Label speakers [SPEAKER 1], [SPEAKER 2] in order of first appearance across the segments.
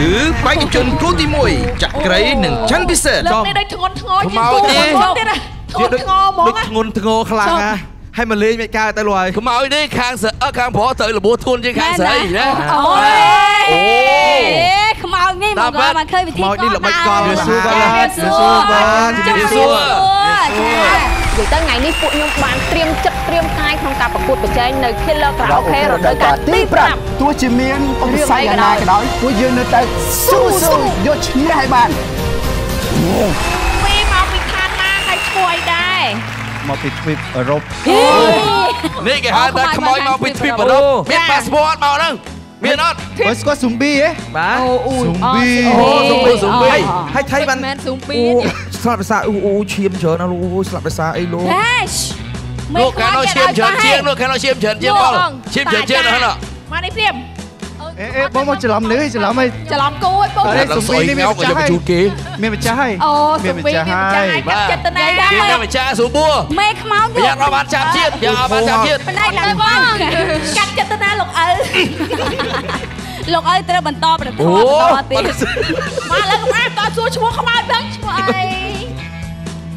[SPEAKER 1] គឺបេក្ខជនគូទី1ចក្រីនិងច័ន្ទពិសិដ្ឋ
[SPEAKER 2] លើកនេះដូចធ្ងន់ធ្ងរជាង
[SPEAKER 3] ខ្មោច
[SPEAKER 2] គូ
[SPEAKER 3] ទេ
[SPEAKER 2] មុនទៀតណាធ្ងន់ធ្ងរហ្មង
[SPEAKER 4] ដូច
[SPEAKER 2] ណា
[SPEAKER 4] ធ្ងន់ធ្ងរខ្លាំងណាហើយមកលេងមិនកើតទៅលួយ
[SPEAKER 3] ខ្មោចនេះខាងស្រីអឺខាងប្រុសទៅលបួធួនជាងខាងស្រីណា
[SPEAKER 5] អូយ
[SPEAKER 3] អូ
[SPEAKER 5] ខ្មោចនេះមកក៏មកឃើញវិធី
[SPEAKER 4] ខ្មោចនេះល្បិចកល
[SPEAKER 5] ចា
[SPEAKER 4] សួរបាទ
[SPEAKER 5] សួរ
[SPEAKER 4] បាទ
[SPEAKER 5] ជំរាបសួរចា
[SPEAKER 6] និយាយទៅថ្ងៃនេះពួកខ្ញុំបានត្រៀមចិត្តត្រៀមកាយក្នុងការប្រកួតប្រជែងនៅ Killer Karaoke រដូវកាលទី5
[SPEAKER 7] ទោះជាមានឧបសគ្គយ៉ាងណាក៏ដោយពួកយើងនៅតែស៊ូស៊ូយកឈ្នះឲ្យបាន
[SPEAKER 2] ពីមកពីឋានណាហើយឈ្មោះអីដែរ
[SPEAKER 4] មកពីទ្វីបអឺរ៉ុប
[SPEAKER 3] នេះគេហៅថាខ្មោចមកពីទ្វីបអឺរ៉ុបមានប៉ាសពតមកហ្នឹង មានអត់
[SPEAKER 4] បើស្គាល់ស៊ុំប៊ីហ៎
[SPEAKER 1] បាទ
[SPEAKER 4] ស៊ុំប៊ី
[SPEAKER 3] អូស៊ុំប៊ីស៊ុំប៊ី
[SPEAKER 1] ហើយថៃបាន
[SPEAKER 5] មែនស៊ូមពី
[SPEAKER 1] អូស្លាប់ភាសាអូអូឈាមច្រើនណាស់លោកអូស្លាប់ភាសាអី
[SPEAKER 4] អេអេបងមកច្រឡំនេះច្រឡំអី
[SPEAKER 2] ច្រឡំគូឲ្យពុក
[SPEAKER 4] អរេស៊ុំប៊ីនេះមានម្ចាស់ហើយ
[SPEAKER 3] ជូនគេ
[SPEAKER 4] មានម្ចាស់ហើយ
[SPEAKER 2] អូ
[SPEAKER 4] មាន
[SPEAKER 2] សុំ
[SPEAKER 4] ម្ពីចាស់
[SPEAKER 2] មានម្ចាស់
[SPEAKER 4] ហើយ
[SPEAKER 2] ឲ្យកាត់ចិត្តទៅណា
[SPEAKER 3] គេមានម្ចាស់ស៊ូបួ
[SPEAKER 5] មេខ្មោច
[SPEAKER 3] ប្រយ័ត្នអត់បានចាប់ជាតិយ៉ាងអត់បានចាប់ជាតិ
[SPEAKER 5] បណ្ដៃឡើងបង
[SPEAKER 2] កាត់ចិត្តទៅណាលោកឪ
[SPEAKER 5] លោកអើយត្រូវបន្តប្រកួតបន្តទៀត
[SPEAKER 2] មកឡើងកំអាតតសួរឈ្មោះខ្មោចដឹងឈ្មោះអី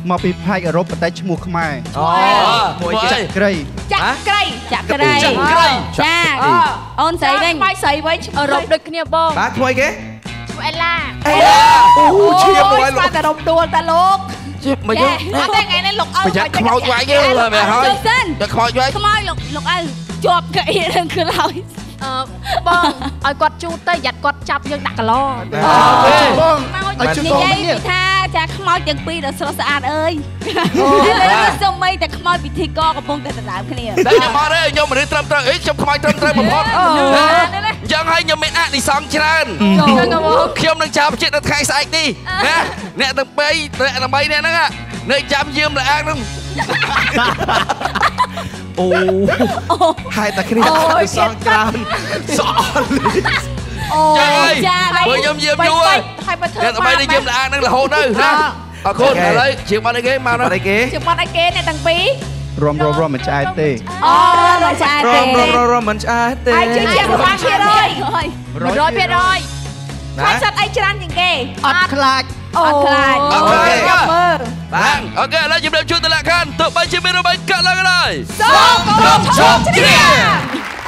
[SPEAKER 4] មកពីផ្នែកអឺរ៉ុបប៉ុន្តែឈ្មោះខ្មែរ
[SPEAKER 1] អូមួយគេ
[SPEAKER 4] ក្រី
[SPEAKER 2] ចាក់ក្រៃ
[SPEAKER 5] ចាក់ក្រៃ
[SPEAKER 3] ចាក់ក្រៃ
[SPEAKER 5] ចា
[SPEAKER 2] អូ
[SPEAKER 5] អូនស្រីវិញ
[SPEAKER 2] ខ្មោចស្រីវិញឈ្មោះ
[SPEAKER 5] អឺរ៉ុបដូចគ្នាបង
[SPEAKER 1] បាទថ្មីគេ
[SPEAKER 2] ឈ្មោះអេឡា
[SPEAKER 1] អូឈាមមក
[SPEAKER 2] អូ
[SPEAKER 1] ហើយ
[SPEAKER 2] យ
[SPEAKER 1] លោក
[SPEAKER 2] ស្វាតែរំដួលតាលោក
[SPEAKER 3] មកយក
[SPEAKER 2] អត់តែថ្ងៃនេះលោកឪ
[SPEAKER 3] ប្រយ័ត្នខ្មោចវាយទេមែនហើយ
[SPEAKER 5] ចូលសិន
[SPEAKER 3] តែខ្មោចវាយ
[SPEAKER 5] ខ្មោចលោកលោកអើជាប់កៅអីរឿងគឺឡើយ
[SPEAKER 6] អឺបងឲ្យគាត់ជូតទៅយ៉ាត់គាត់ចាប់យើងដាក់កឡោ
[SPEAKER 4] បង
[SPEAKER 5] មកនិយាយពីថា ចាខ្មោចទាំងពីរដ៏ស្រស់ស្អាតអើយឥឡូវសុំមិនតែខ្មោចពិធីកកំពុងតែដណ្ដើមគ្នា
[SPEAKER 3] តែខ្ញុំអត់ទេខ្ញុំមនុស្សត្រឹមត្រូវអីខ្ញុំខ្មោចត្រឹមត្រូវបំផុតអញ្ចឹងហើយខ្ញុំមានអនិសង្ឃច្រើនខ្ញុំនឹងចាប់ចិត្តនៅថ្ងៃស្អែកនេះណាអ្នកទាំងពីរអ្នកទាំងបីអ្នកហ្នឹងនៅចាំយាមលអាងហ្នឹង
[SPEAKER 1] អូហេតុតែគ្នាអត់សងច្រើនសអល់
[SPEAKER 5] អូ
[SPEAKER 3] ចឹងហើយ
[SPEAKER 5] ចា
[SPEAKER 3] បើខ្ញុំយាមយូរហើយ
[SPEAKER 2] ហើយបើធ្វើ
[SPEAKER 3] អ្នកទាំងបីនេះយាមលអាងហ្នឹងរហូតទៅណាអរគុណឥឡូវជាងបាត់អីគេមក
[SPEAKER 1] អ
[SPEAKER 3] ណា
[SPEAKER 1] ត់អីគេ
[SPEAKER 2] ជាបាត់អីគេអ្នកទាំងពីរ
[SPEAKER 4] រំរំរំមិនឆ្អែតទេ
[SPEAKER 5] អូមកចា
[SPEAKER 1] រ
[SPEAKER 5] ទេ
[SPEAKER 1] មរមរមមិនឆ្អែតទេ
[SPEAKER 2] ហើយជឿជាក់របស់ភាគរយ
[SPEAKER 4] 100%
[SPEAKER 2] 100%ខ្លាចសត្វអីច្រើនជាងគេ
[SPEAKER 4] អត់ខ្លាច
[SPEAKER 5] អត់ខ្លាច
[SPEAKER 3] អរគុណ
[SPEAKER 2] ចាំមើល
[SPEAKER 3] បាទអូខេឥឡូវជំរាបជូនតលក្ខណ្ឌទោះបីជាមានអ្វីកាត់ឡើងក៏ដោយ
[SPEAKER 2] សូមគោរពឈប់ជ្រះ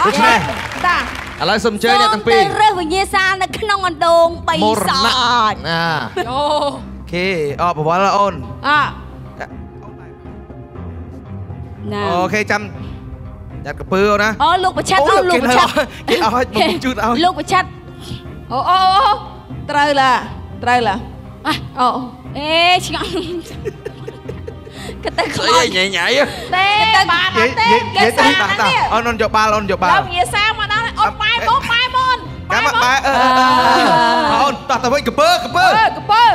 [SPEAKER 1] ដូច្នេះ
[SPEAKER 2] តា
[SPEAKER 1] ឥឡូវសូមអញ្ជើញអ្នកទាំងពីរ
[SPEAKER 5] ទៅរើសវិញ្ញាសានៅក្នុងអណ្ដូងបី
[SPEAKER 1] មរ
[SPEAKER 5] ស
[SPEAKER 1] ណៈ
[SPEAKER 5] អត់
[SPEAKER 1] ណា
[SPEAKER 2] អូ
[SPEAKER 1] អូខេអបវល់អូន
[SPEAKER 2] អ
[SPEAKER 5] ណា
[SPEAKER 1] អូខេចាំញ៉ាត់កពើអូនណា
[SPEAKER 5] អូលោកប្រឆាត់អូលោកប្រឆាត់
[SPEAKER 1] គេឲ្យមកជូតឲ្យ
[SPEAKER 5] លោកប្រឆាត់
[SPEAKER 2] អូអូអូត្រូវឡាត្រូវឡា
[SPEAKER 5] អ่ะ
[SPEAKER 2] អូ
[SPEAKER 5] អេឆ្ងល់គិតតែខ្ស្មោ
[SPEAKER 3] អី
[SPEAKER 5] ច
[SPEAKER 3] ញ៉ៃញ៉ៃ
[SPEAKER 2] ទេបានអត់ទេ
[SPEAKER 4] និ
[SPEAKER 2] គេ
[SPEAKER 4] យាយ
[SPEAKER 2] សា
[SPEAKER 1] តាតាអូនអូនយកបាល់អូនយកបាល់
[SPEAKER 2] ដល់វាសាមកដល់ អូនប៉ែបងប៉ែមុន
[SPEAKER 1] កាមបែអឺអូនតោះទៅវិញកពើកពើ
[SPEAKER 2] អើកពើ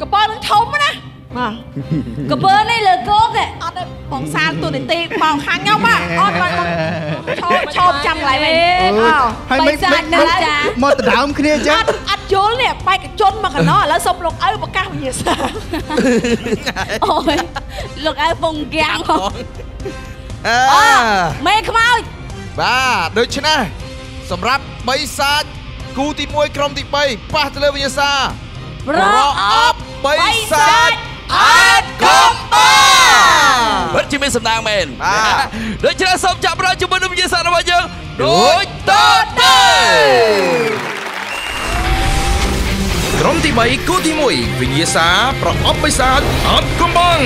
[SPEAKER 2] កពើនឹងធំណាមក
[SPEAKER 5] កពើនេះលើគោកឯង
[SPEAKER 2] អត់ទេបងសាលទូនីតិមកខាងខ្ញុំហ่ะអត់មកឈប់ឈប់ចាំកន្លែងវិញអោ
[SPEAKER 4] ហើយមិនមិនមកដដើមគ្នាអញ្ចឹ
[SPEAKER 2] អ
[SPEAKER 4] ង
[SPEAKER 2] ត់អត់យល់នេះបែកជនមកកណោះឥឡូវសុំលោកឪប្រកាសវិញ្ញាសា
[SPEAKER 5] អូយលោកអើពងគាំង
[SPEAKER 1] អើ
[SPEAKER 5] មេខ្មោច
[SPEAKER 1] បាទដូច្នេះ សម្រាប់បិសាចគូទី1ក្រុមទី3ប៉ះទៅលើវិញ្ញាសា
[SPEAKER 5] ប្រអប់
[SPEAKER 1] បិសាចអត់កុំបា
[SPEAKER 3] ពិតជាមានសម្ដាងមែន
[SPEAKER 1] បាទ
[SPEAKER 3] ដូច្នេះសូមចាប់ផ្ដើមជាមួយនឹងវិញ្ញាសារបស់យើងដូចតទៅ
[SPEAKER 1] ក្រុមទី3គូទី1វិញ្ញាសាប្រអប់បិសាចអត់កំបង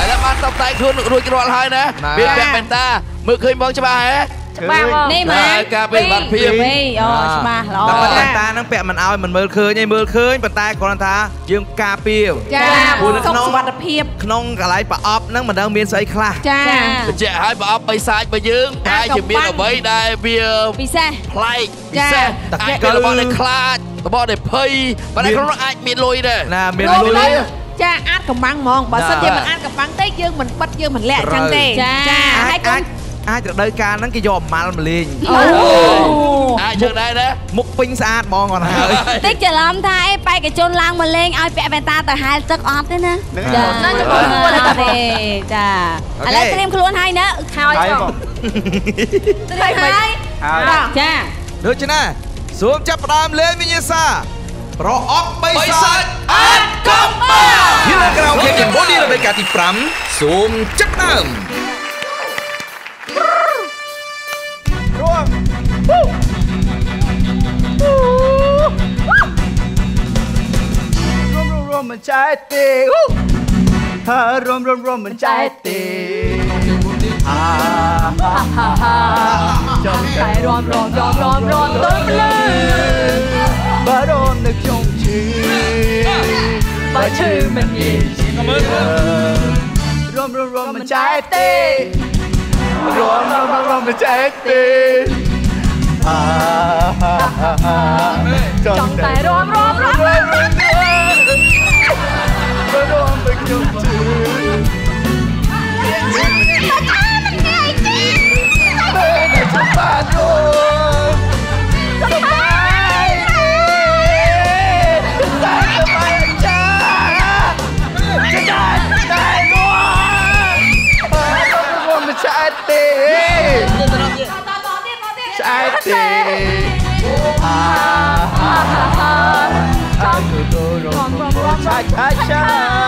[SPEAKER 3] ឥឡូវបានតបតែងខ្លួនរួចរាល់ហើយណា
[SPEAKER 1] ណា
[SPEAKER 3] មានពាក់បែនតាមើលឃើញបងច្បាស់ហ៎
[SPEAKER 5] ច្បាស់មកនេះមក
[SPEAKER 3] ការពេលបាត់ភាព
[SPEAKER 5] ពីអូច្បាស់ល្អ
[SPEAKER 1] តែប៉ុន្តែតានឹងពាក់មិនឲ្យមិនមើលឃើញឯងមើលឃើញប៉ុន្តែគ្រាន់តែថាយើងការពារ
[SPEAKER 2] ចា
[SPEAKER 1] ព្រោះនៅ
[SPEAKER 2] សុខ
[SPEAKER 1] ក្នុង
[SPEAKER 2] សុវត្ថិភាព
[SPEAKER 1] ក្នុងកន្លែងប្រអប់ហ្នឹងមិនដឹងមានស្អីខ្លះ
[SPEAKER 2] ចា
[SPEAKER 3] បញ្ជាក់ឲ្យប្រអប់បិសាចរបស់យើងតែជាមានអ្វីដែលវា
[SPEAKER 5] ពិសេស
[SPEAKER 3] ប្លែក
[SPEAKER 2] ចា
[SPEAKER 3] ពិសេស
[SPEAKER 1] តែ
[SPEAKER 3] អាច
[SPEAKER 1] គឺ
[SPEAKER 3] មានរបស់ដែលខ្លាចរបស់ដែលភ័យប៉ុន្តែក្នុងនោះអាចមានលុយដែរ
[SPEAKER 1] ណាមាន
[SPEAKER 2] លោក
[SPEAKER 1] លុយ
[SPEAKER 2] ទៅចាអាចកំបាំងហ្មងបើសិនជា
[SPEAKER 1] ចា
[SPEAKER 2] មិនអាចកំបាំងទេយើងមិនបិទយើងមិនលាក់អញ្ចឹងទេ
[SPEAKER 5] ចា
[SPEAKER 1] អា
[SPEAKER 5] ហើ
[SPEAKER 1] យ
[SPEAKER 5] យកុំ
[SPEAKER 1] អាច អាចរដូវកាលហ្នឹងគេយកអាម៉ាល់មកលេង
[SPEAKER 5] អូ
[SPEAKER 3] អាចចឹងដែរណា
[SPEAKER 1] មុខពេញស្អាតហ្មងគាត់ហើយ
[SPEAKER 5] តិចច្រឡំថាអីបេក្ខជនឡើងមកលេងឲ្យពាក់វ៉ែនតាទៅហែលទឹកអត់ទេណា
[SPEAKER 4] ចា
[SPEAKER 5] ហ្នឹងក៏ខ្លួនតែទេចាឥឡូវត្រៀមខ្លួនហើយណាខោយ
[SPEAKER 4] ហើយ
[SPEAKER 5] បង
[SPEAKER 4] បង
[SPEAKER 5] ត្រៀមហើយ
[SPEAKER 4] ហើយ
[SPEAKER 2] បាទ
[SPEAKER 5] ចា
[SPEAKER 1] ដូច្នេះសូមចាប់ផ្ដើមលេងវិញ្ញាសាប្រអប់បិ
[SPEAKER 3] បិ
[SPEAKER 1] សា
[SPEAKER 3] សា
[SPEAKER 1] ច
[SPEAKER 3] ចអាចកំបា
[SPEAKER 1] ហ៊ីឡាក្រៅខេកម្ពុជារដូវកាលទី5សូមចាប់ផ្ដើម
[SPEAKER 4] មរួមរួមមិនចែកទេហើរួមរួមរួមមិនចែកទេអាហាហាចង់តែ
[SPEAKER 6] តែរំរំរំរំរំទៅលើ
[SPEAKER 4] បារម្ភនឹកខ្ញុំឈឺ
[SPEAKER 6] បើឈឺមិនងាយ
[SPEAKER 4] រួមរួមរួមមិនចែកទេរួមរួមរួមមិនចែកទេអាហាហាច
[SPEAKER 6] ច
[SPEAKER 4] ង់
[SPEAKER 6] ង់
[SPEAKER 4] តែ
[SPEAKER 6] តែរំរំរំ
[SPEAKER 4] រួមរួមបា រម្ភនឹកខ្ញុំឈឺពេលដែ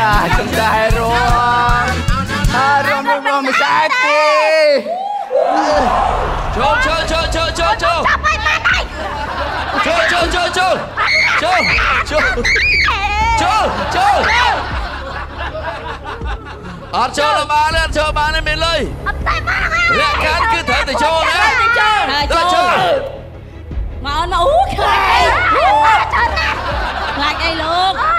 [SPEAKER 4] ចិនចាចិនចារំថារំរំរំមិនឆ្អែតទេ
[SPEAKER 3] ចូលចូលចូលចូលចូលចូលចាប់ឲ្យបានហើយចូលចូលចូលចូលចូលចូលចូលចូលអត់ចូលបានទេអត់ចូលបានទេមានលុយអត់តែបានលក្ខខណ្ឌគឺត្រូវតែចូលណា
[SPEAKER 5] ចូល
[SPEAKER 3] ចូល
[SPEAKER 5] មកអូនមកអូខ្លាចអីខ្លាចអីលោក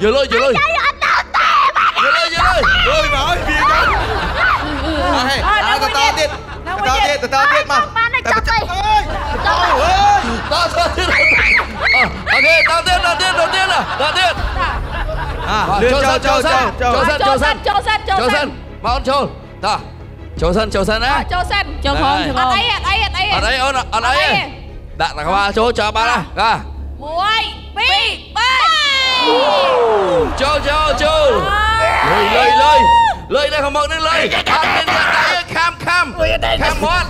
[SPEAKER 1] Dừng lui, dừng lui. Dừng lui, dừng lui. Ôi mà
[SPEAKER 3] ơi, việc anh Thôi, từ từ tiết Từ từ tiết, từ từ tiết mà. Tại bà
[SPEAKER 1] chắc ơi. Trời ơi. Tao sao tiết Ok, tao tiết, ờ, tao tiết, tao tiết à. Tao tiết À, ờ, cho sân, cho sân Cho sân, cho sân Cho sân, cho sân
[SPEAKER 3] Mà con cho Ta Cho sân, cho sân á. Cho sân Cho không, cho không Ở đây, ở
[SPEAKER 1] đây, ở đây Ở đây, ở đây Đạn là ba chỗ,
[SPEAKER 3] cho ba ra. Ra
[SPEAKER 5] Muội Bi. Châu châu châu Lây lây lây Lây đây
[SPEAKER 3] không mừng
[SPEAKER 5] đến
[SPEAKER 3] lây
[SPEAKER 5] Anh
[SPEAKER 3] đến gần đây Kham kham Kham what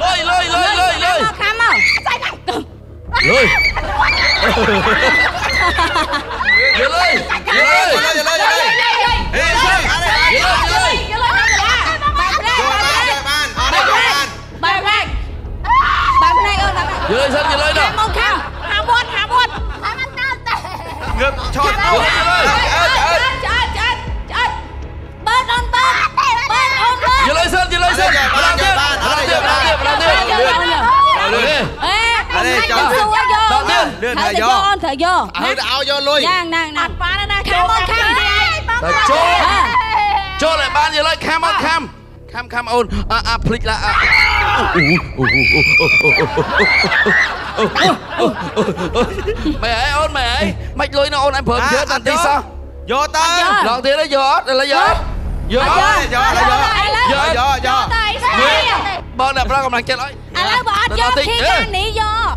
[SPEAKER 3] Lây lây lây lây lây Kham không Lây Lây lây
[SPEAKER 2] Lây lây Giờ lên
[SPEAKER 5] sân, giờ lên ងើ
[SPEAKER 3] ប
[SPEAKER 1] ឆោតអើយអើយអើយ
[SPEAKER 2] ចាត់ចាត់ចាត់
[SPEAKER 5] បើអូនបើបើអូនបើ
[SPEAKER 3] យលុយសិនយលុយសិនម្ដងទៀតម្ដងទៀតម្ដងទៀតម្ដងទៀត
[SPEAKER 5] យកយកយក
[SPEAKER 3] អូខេ
[SPEAKER 5] អេ
[SPEAKER 1] អរេចូល
[SPEAKER 5] សួរយក
[SPEAKER 3] ដល់ទៀត
[SPEAKER 1] លឿន
[SPEAKER 5] ហើ
[SPEAKER 1] ហើយយ
[SPEAKER 5] ទៅ
[SPEAKER 1] យក
[SPEAKER 5] អូនត្រូវយក
[SPEAKER 1] ឲ្យទៅឲ្យយកលុយ
[SPEAKER 5] យ៉ាងណាងណា
[SPEAKER 2] អត់បានណា
[SPEAKER 5] ខាំអូនខាំ
[SPEAKER 3] តែចូលចូលឲ្យបានយលុយខាំអត់ខាំខខំខំអូនអាអាភ្លេចឡាអា ម៉ែអើយអូនម៉ែអើយមិនលុយនៅអូនអញប្រើជើងតាំងទីសោះ
[SPEAKER 1] យកទៅ
[SPEAKER 3] ឡងទៀតទៅយកអត់ឥឡូវយកយកអត់
[SPEAKER 1] យកយកយកយកយក
[SPEAKER 5] តែស្អី
[SPEAKER 3] បងអ្នកប្រងកម្លាំងចិត្តអើយ
[SPEAKER 5] ឥឡូវបើអត់យកធីខាងនេះយក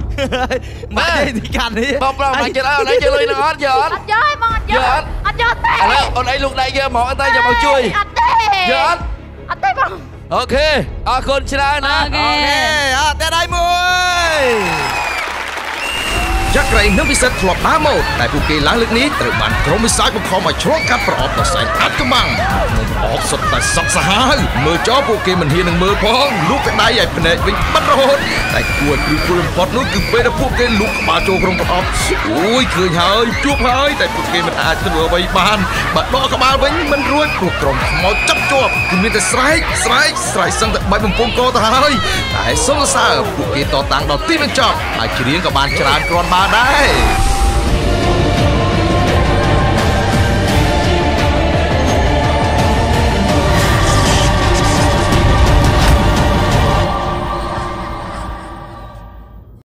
[SPEAKER 1] ម៉ែទីកាត់នេះ
[SPEAKER 3] បងប្រងកម្លាំងចិត្តអើយអូនឯងយកលុយនឹងអត់យកអត់
[SPEAKER 6] អត់យកឯងបងអត់យក
[SPEAKER 3] យកអត់
[SPEAKER 6] អត់យកទេ
[SPEAKER 3] ឥឡូវអូនឯងលូកដៃយកមកទៅយកមកជួយ
[SPEAKER 6] អត់ទេ
[SPEAKER 3] យកអត់
[SPEAKER 6] អត់ទេបង
[SPEAKER 3] អូខេអរគុណច្រើនណា
[SPEAKER 5] អូខេ
[SPEAKER 1] អូខេអត់តែដៃមួយ
[SPEAKER 8] យ៉ាក់ក្រៃនិងពិសិដ្ឋធ្លាប់ដើរម៉ូតតែពួកគេឡើងលើកនេះត្រូវបានក្រុមវិស័យបង្ខំឲ្យឆ្លងកាត់ប្រអប់ដ៏សែនអាត់កំបាំងក្នុងប្រអប់សុទ្ធតែសក់សាហាវមើលចោពួកគេមិនហ៊ាននឹងមើលផងលូកដៃឲ្យភ្នែកវិញបិទរហូតតែគួរឲ្យព្រឺព្រលបំផុតនោះគឺពេលដែលពួកគេលូកក្បាលចូលក្នុងប្រអប់អូយឃើញហើយជួបហើយតែពួកគេមិនអាចធ្វើអ្វីបានបើដកក្បាលវិញមិនរួចព្រោះក្រុមខ្មោចចាប់ជាប់គឺមានតែស្រែកស្រែកស្រែកសឹងតែបាច់បំពង់កទៅហើយតែសុខសើពួកគេតតាំងដល់ទីបញ្ចប់ហើយច្រៀងក៏បានច្រើនគ្រាន់បើដែរ